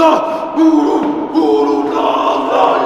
Uğruna, uğruna, uğruna, uğruna.